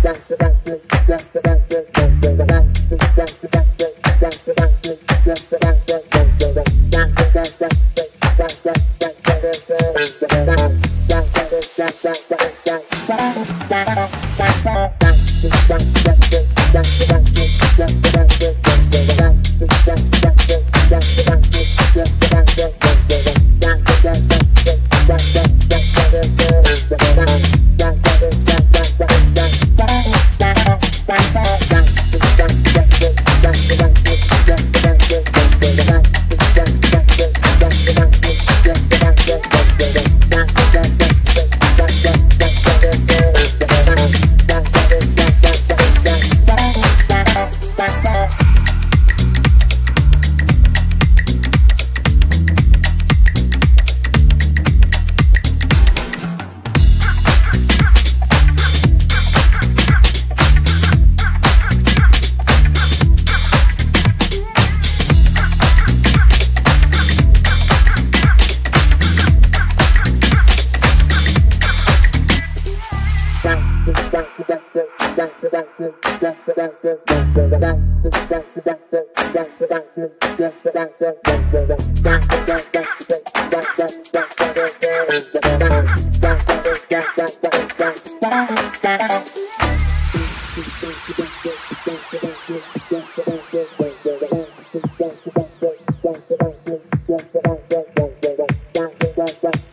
Yes, Thank you.